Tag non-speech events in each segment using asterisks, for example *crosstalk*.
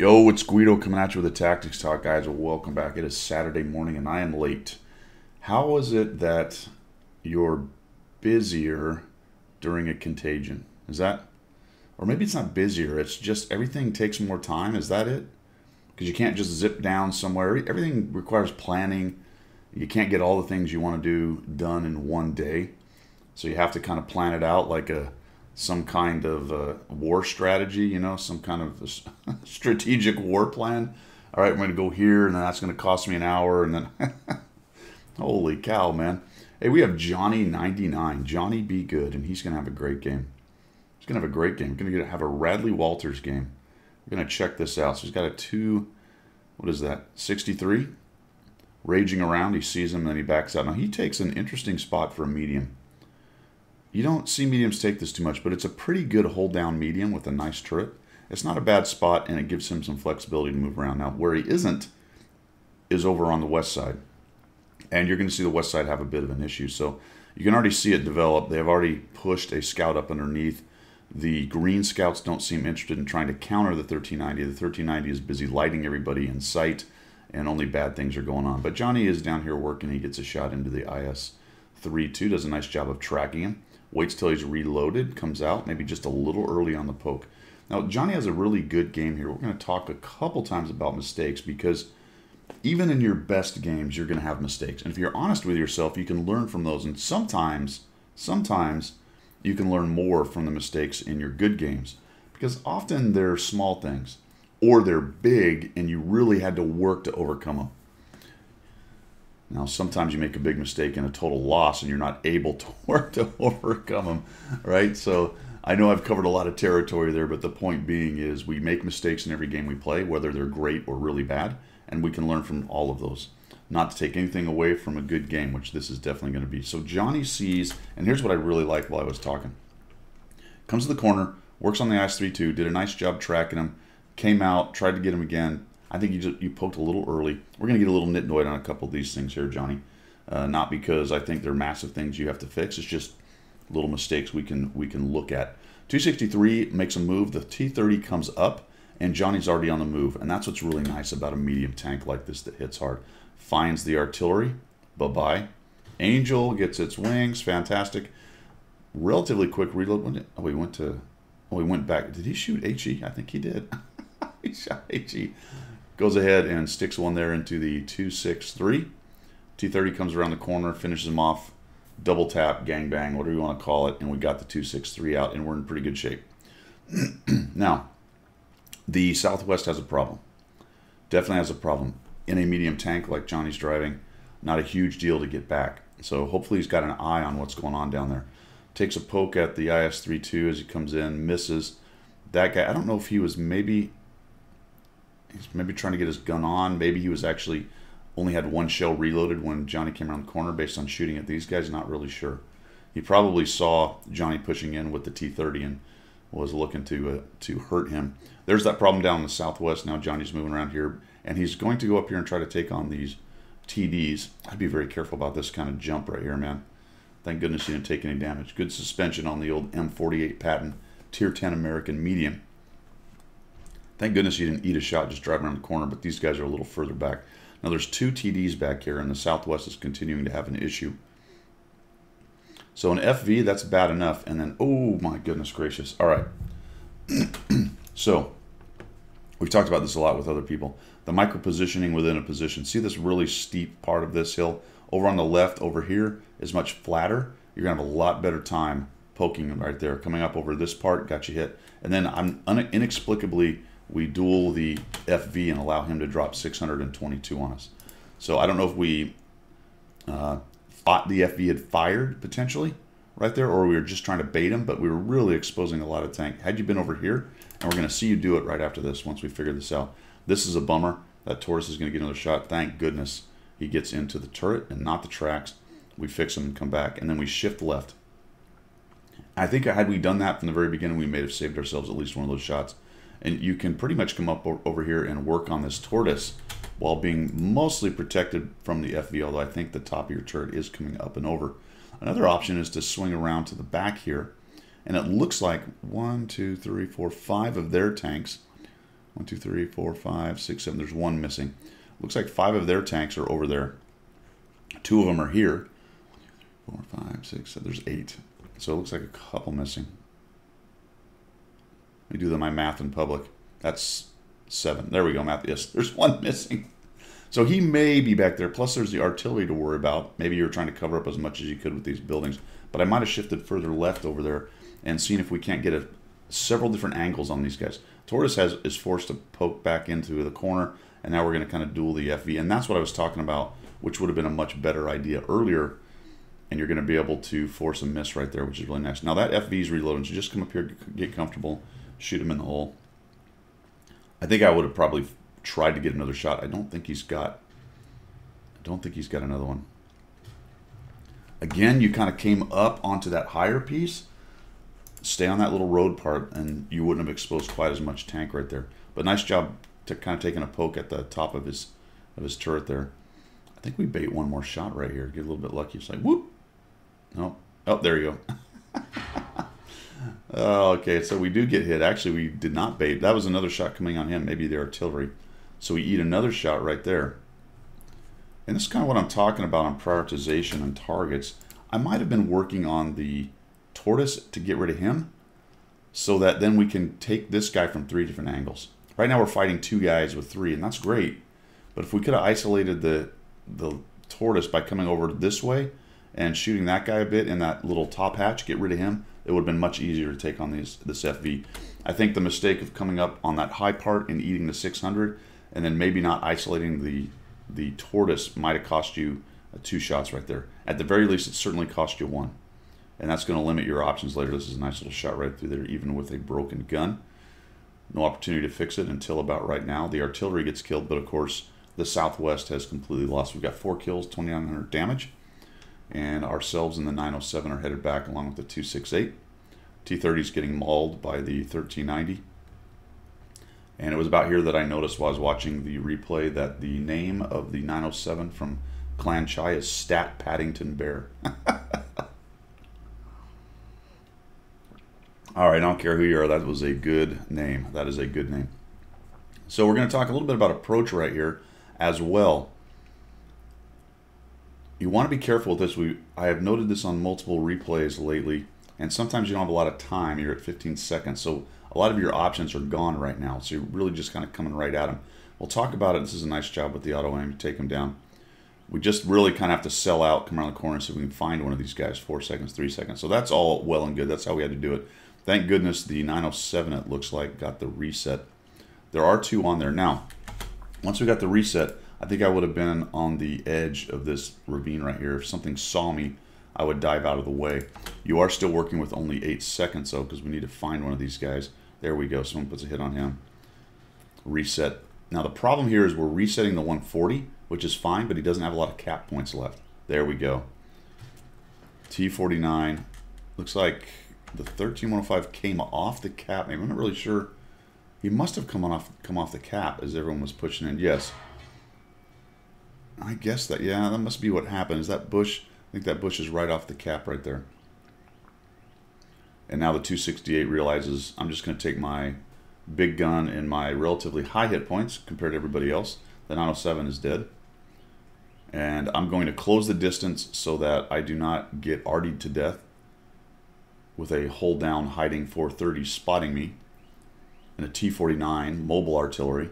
Yo, it's Guido coming at you with a Tactics Talk, guys. Welcome back. It is Saturday morning and I am late. How is it that you're busier during a contagion? Is that, or maybe it's not busier, it's just everything takes more time. Is that it? Because you can't just zip down somewhere. Everything requires planning. You can't get all the things you want to do done in one day. So you have to kind of plan it out like a some kind of uh, war strategy, you know, some kind of *laughs* strategic war plan. All right, I'm going to go here, and then that's going to cost me an hour, and then *laughs* holy cow, man! Hey, we have Johnny ninety nine, Johnny Be Good, and he's going to have a great game. He's going to have a great game. We're going to have a Radley Walters game. We're going to check this out. So he's got a two, what is that? Sixty three, raging around. He sees him, and then he backs out. Now he takes an interesting spot for a medium. You don't see mediums take this too much, but it's a pretty good hold down medium with a nice turret. It's not a bad spot, and it gives him some flexibility to move around. Now, where he isn't is over on the west side. And you're going to see the west side have a bit of an issue. So you can already see it develop. They have already pushed a scout up underneath. The green scouts don't seem interested in trying to counter the 1390. The 1390 is busy lighting everybody in sight, and only bad things are going on. But Johnny is down here working. He gets a shot into the IS 3-2, does a nice job of tracking him waits till he's reloaded, comes out, maybe just a little early on the poke. Now, Johnny has a really good game here. We're going to talk a couple times about mistakes because even in your best games, you're going to have mistakes. And if you're honest with yourself, you can learn from those. And sometimes, sometimes you can learn more from the mistakes in your good games because often they're small things or they're big and you really had to work to overcome them. Now, sometimes you make a big mistake and a total loss, and you're not able to *laughs* work to overcome them, right? So I know I've covered a lot of territory there, but the point being is we make mistakes in every game we play, whether they're great or really bad, and we can learn from all of those. Not to take anything away from a good game, which this is definitely going to be. So Johnny sees, and here's what I really liked while I was talking. Comes to the corner, works on the IS 3 2, did a nice job tracking him, came out, tried to get him again, I think you just, you poked a little early. We're going to get a little nitnoid on a couple of these things here, Johnny. Uh, not because I think they're massive things you have to fix. It's just little mistakes we can we can look at. 263 makes a move. The T30 comes up, and Johnny's already on the move. And that's what's really nice about a medium tank like this that hits hard. Finds the artillery. Bye-bye. Angel gets its wings. Fantastic. Relatively quick reload. Oh, he went to... Oh, he went back. Did he shoot HE? I think he did. *laughs* he shot HE goes ahead and sticks one there into the 263. T30 comes around the corner, finishes him off, double tap, gang bang, whatever you want to call it, and we got the 263 out, and we're in pretty good shape. *clears throat* now, the Southwest has a problem. Definitely has a problem. In a medium tank like Johnny's driving, not a huge deal to get back. So hopefully he's got an eye on what's going on down there. Takes a poke at the IS-32 as he comes in, misses. That guy, I don't know if he was maybe he's maybe trying to get his gun on. Maybe he was actually only had one shell reloaded when Johnny came around the corner based on shooting at these guys. Not really sure. He probably saw Johnny pushing in with the T30 and was looking to uh, to hurt him. There's that problem down in the southwest. Now Johnny's moving around here, and he's going to go up here and try to take on these TDs. I'd be very careful about this kind of jump right here, man. Thank goodness he didn't take any damage. Good suspension on the old M48 Patton Tier 10 American medium. Thank goodness you didn't eat a shot just driving around the corner, but these guys are a little further back. Now there's two TDs back here, and the Southwest is continuing to have an issue. So an FV, that's bad enough. And then, oh my goodness gracious. All right. *clears throat* so we've talked about this a lot with other people. The micro positioning within a position. See this really steep part of this hill? Over on the left over here is much flatter. You're going to have a lot better time poking right there. Coming up over this part, got you hit. And then I'm inexplicably we duel the FV and allow him to drop 622 on us. So I don't know if we uh, thought the FV had fired potentially right there, or we were just trying to bait him, but we were really exposing a lot of tank. Had you been over here, and we're going to see you do it right after this once we figure this out. This is a bummer. That tortoise is going to get another shot. Thank goodness he gets into the turret and not the tracks. We fix him and come back, and then we shift left. I think had we done that from the very beginning, we may have saved ourselves at least one of those shots and you can pretty much come up over here and work on this tortoise while being mostly protected from the FV, although I think the top of your turret is coming up and over. Another option is to swing around to the back here, and it looks like one, two, three, four, five of their tanks. One, two, three, four, five, six, seven. There's one missing. Looks like five of their tanks are over there. Two of them are here. Four, five, six, seven. There's eight. So it looks like a couple missing. Let me do the, my math in public. That's seven. There we go, math. Yes, there's one *laughs* missing. So he may be back there. Plus, there's the artillery to worry about. Maybe you're trying to cover up as much as you could with these buildings. But I might have shifted further left over there and seen if we can't get a, several different angles on these guys. Tortoise has is forced to poke back into the corner, and now we're going to kind of duel the FV. And that's what I was talking about, which would have been a much better idea earlier. And you're going to be able to force a miss right there, which is really nice. Now that FV is reloading, so just come up here, get comfortable, shoot him in the hole. I think I would have probably tried to get another shot. I don't think he's got. I don't think he's got another one. Again, you kind of came up onto that higher piece. Stay on that little road part, and you wouldn't have exposed quite as much tank right there. But nice job to kind of taking a poke at the top of his of his turret there. I think we bait one more shot right here. Get a little bit lucky. It's like whoop. No. Oh, there you go. *laughs* oh, okay, so we do get hit. Actually, we did not bait. That was another shot coming on him. Maybe the artillery. So we eat another shot right there. And this is kind of what I'm talking about on prioritization and targets. I might have been working on the tortoise to get rid of him so that then we can take this guy from three different angles. Right now we're fighting two guys with three, and that's great. But if we could have isolated the the tortoise by coming over this way and shooting that guy a bit in that little top hatch, get rid of him, it would have been much easier to take on these this FV. I think the mistake of coming up on that high part and eating the 600 and then maybe not isolating the the tortoise might have cost you uh, two shots right there. At the very least, it certainly cost you one. And that's going to limit your options later. This is a nice little shot right through there, even with a broken gun. No opportunity to fix it until about right now. The artillery gets killed, but of course, the Southwest has completely lost. We've got four kills, 2,900 damage. And ourselves and the 907 are headed back along with the 268. T-30 is getting mauled by the 1390. And it was about here that I noticed while I was watching the replay that the name of the 907 from Clan Chai is Stat Paddington Bear. *laughs* All right, I don't care who you are. That was a good name. That is a good name. So we're going to talk a little bit about approach right here as well. You want to be careful with this. We I have noted this on multiple replays lately, and sometimes you don't have a lot of time. You're at 15 seconds, so a lot of your options are gone right now. So you're really just kind of coming right at them. We'll talk about it. This is a nice job with the auto aim to take them down. We just really kind of have to sell out, come around the corner, so we can find one of these guys. Four seconds, three seconds. So that's all well and good. That's how we had to do it. Thank goodness the 907, it looks like, got the reset. There are two on there. Now, once we got the reset, I think I would have been on the edge of this ravine right here. If something saw me, I would dive out of the way. You are still working with only eight seconds, though, because we need to find one of these guys. There we go. Someone puts a hit on him. Reset. Now, the problem here is we're resetting the 140, which is fine, but he doesn't have a lot of cap points left. There we go. T49. Looks like the 13105 came off the cap. I'm not really sure. He must have come off come off the cap as everyone was pushing in. Yes. I guess that, yeah, that must be what happened. Is that bush, I think that bush is right off the cap right there. And now the 268 realizes I'm just going to take my big gun and my relatively high hit points compared to everybody else. The 907 is dead. And I'm going to close the distance so that I do not get artied to death with a hold down hiding 430 spotting me and a T-49 mobile artillery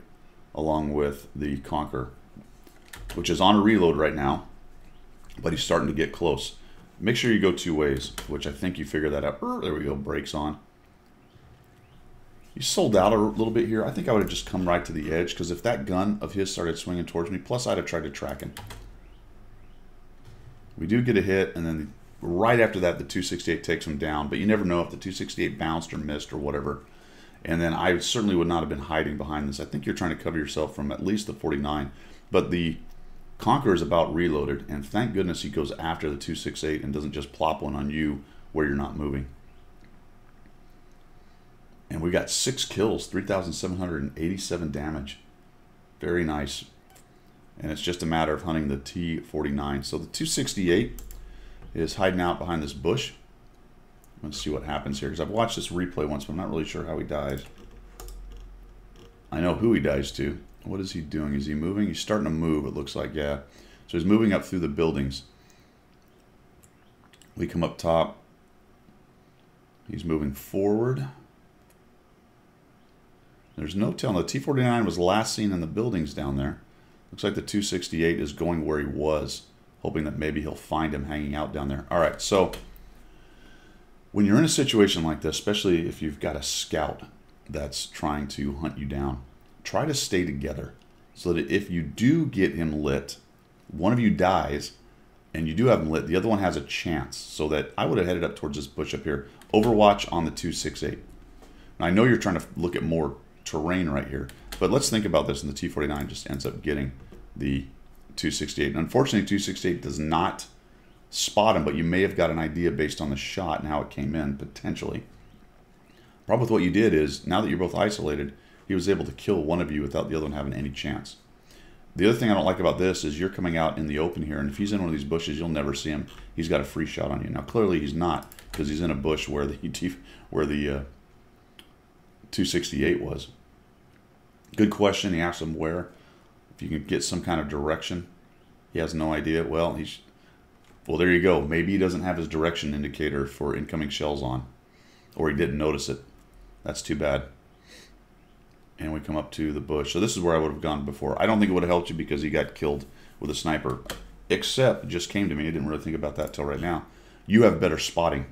along with the Conqueror, which is on a reload right now, but he's starting to get close. Make sure you go two ways, which I think you figure that out. There we go, brakes on. You sold out a little bit here. I think I would have just come right to the edge because if that gun of his started swinging towards me, plus I'd have tried to track him. We do get a hit, and then right after that, the 268 takes him down. But you never know if the 268 bounced or missed or whatever. And then I certainly would not have been hiding behind this. I think you're trying to cover yourself from at least the 49. But the Conqueror is about reloaded, and thank goodness he goes after the 268 and doesn't just plop one on you where you're not moving. And we got six kills, 3,787 damage. Very nice. And it's just a matter of hunting the T49. So the 268 is hiding out behind this bush. Let's see what happens here, because I've watched this replay once, but I'm not really sure how he dies. I know who he dies to. What is he doing? Is he moving? He's starting to move, it looks like, yeah. So he's moving up through the buildings. We come up top. He's moving forward. There's no telling. The T-49 was last seen in the buildings down there. Looks like the 268 is going where he was, hoping that maybe he'll find him hanging out down there. All right, so when you're in a situation like this, especially if you've got a scout that's trying to hunt you down, try to stay together so that if you do get him lit, one of you dies and you do have him lit, the other one has a chance. So that I would have headed up towards this bush up here. Overwatch on the 268. Now, I know you're trying to look at more terrain right here. But let's think about this, and the T49 just ends up getting the 268. And unfortunately, 268 does not spot him, but you may have got an idea based on the shot and how it came in, potentially. Problem with what you did is, now that you're both isolated, he was able to kill one of you without the other one having any chance. The other thing I don't like about this is you're coming out in the open here, and if he's in one of these bushes, you'll never see him. He's got a free shot on you. Now, clearly he's not, because he's in a bush where the *laughs* where the uh, 268 was. Good question. He asked him where. If you can get some kind of direction. He has no idea. Well, he's well, there you go. Maybe he doesn't have his direction indicator for incoming shells on, or he didn't notice it. That's too bad. And we come up to the bush. So this is where I would have gone before. I don't think it would have helped you because he got killed with a sniper. Except, it just came to me. I didn't really think about that till right now. You have better spotting.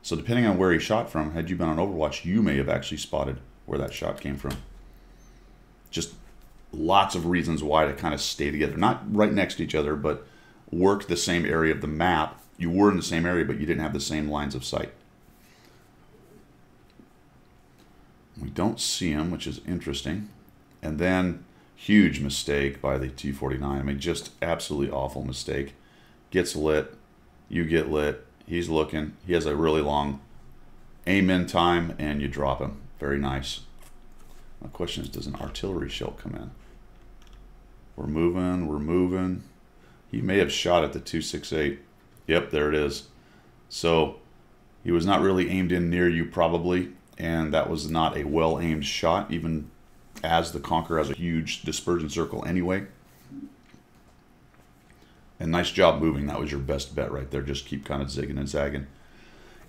So depending on where he shot from, had you been on Overwatch, you may have actually spotted where that shot came from just lots of reasons why to kind of stay together. Not right next to each other, but work the same area of the map. You were in the same area, but you didn't have the same lines of sight. We don't see him, which is interesting. And then, huge mistake by the T-49. I mean, just absolutely awful mistake. Gets lit. You get lit. He's looking. He has a really long aim in time, and you drop him. Very nice. My question is, does an artillery shell come in? We're moving, we're moving. He may have shot at the 268. Yep, there it is. So he was not really aimed in near you probably, and that was not a well-aimed shot, even as the Conqueror has a huge dispersion circle anyway. And nice job moving. That was your best bet right there. Just keep kind of zigging and zagging.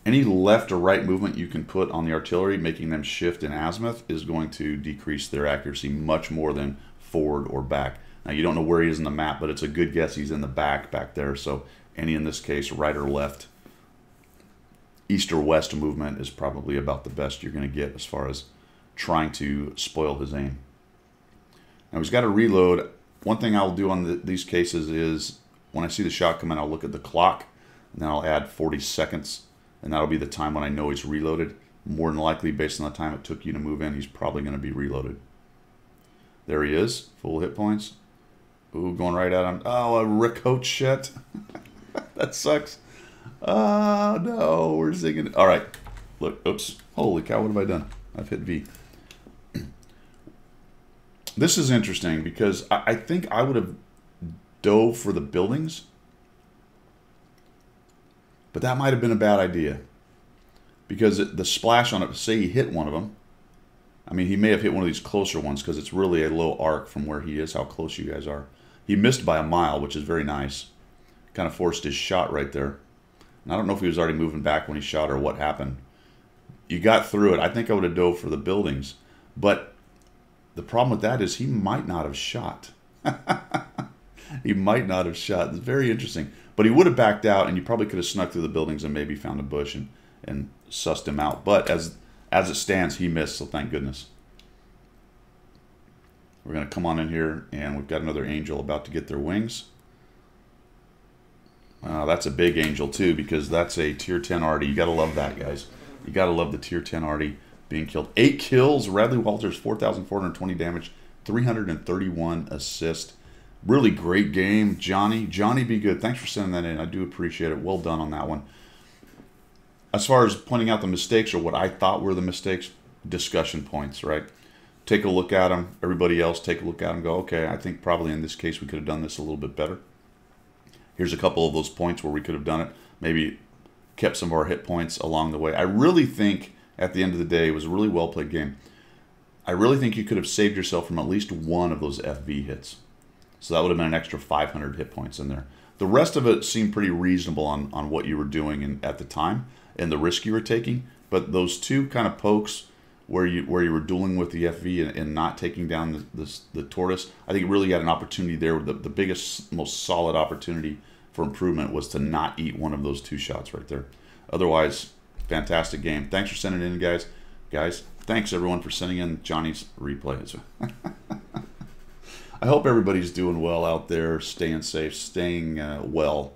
Any left or right movement you can put on the artillery, making them shift in azimuth, is going to decrease their accuracy much more than forward or back. Now, you don't know where he is in the map, but it's a good guess he's in the back back there. So any, in this case, right or left, east or west movement is probably about the best you're going to get as far as trying to spoil his aim. Now, he's got to reload. One thing I'll do on the, these cases is when I see the shot come in, I'll look at the clock, and then I'll add 40 seconds and that'll be the time when I know he's reloaded. More than likely, based on the time it took you to move in, he's probably going to be reloaded. There he is, full hit points. Ooh, going right at him. Oh, a ricochet. *laughs* that sucks. Oh, no, we're singing. All right, look, oops. Holy cow, what have I done? I've hit V. *clears throat* this is interesting because I, I think I would have dove for the buildings but that might have been a bad idea because it, the splash on it, say he hit one of them. I mean, he may have hit one of these closer ones because it's really a low arc from where he is, how close you guys are. He missed by a mile, which is very nice. Kind of forced his shot right there. I don't know if he was already moving back when he shot or what happened. You got through it. I think I would have dove for the buildings. But the problem with that is he might not have shot. *laughs* he might not have shot. It's very interesting. But he would have backed out, and you probably could have snuck through the buildings and maybe found a bush and, and sussed him out. But as as it stands, he missed, so thank goodness. We're going to come on in here, and we've got another angel about to get their wings. Uh, that's a big angel, too, because that's a tier 10 arty. You got to love that, guys. You got to love the tier 10 arty being killed. Eight kills. Radley Walters, 4,420 damage, 331 assist. Really great game, Johnny. Johnny, be good. Thanks for sending that in. I do appreciate it. Well done on that one. As far as pointing out the mistakes or what I thought were the mistakes, discussion points, right? Take a look at them. Everybody else take a look at them. Go, okay, I think probably in this case we could have done this a little bit better. Here's a couple of those points where we could have done it. Maybe kept some of our hit points along the way. I really think at the end of the day it was a really well played game. I really think you could have saved yourself from at least one of those FV hits. So that would have been an extra 500 hit points in there. The rest of it seemed pretty reasonable on, on what you were doing in, at the time and the risk you were taking. But those two kind of pokes where you where you were dueling with the FV and, and not taking down the, the, the, tortoise, I think really had an opportunity there. The, the biggest, most solid opportunity for improvement was to not eat one of those two shots right there. Otherwise, fantastic game. Thanks for sending in, guys. Guys, thanks everyone for sending in Johnny's replays. *laughs* I hope everybody's doing well out there, staying safe, staying uh, well.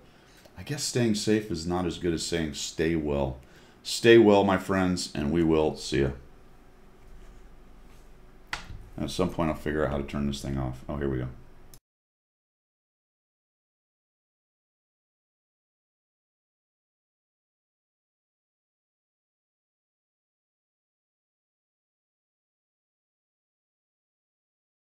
I guess staying safe is not as good as saying stay well. Stay well, my friends, and we will see you. At some point, I'll figure out how to turn this thing off. Oh, here we go.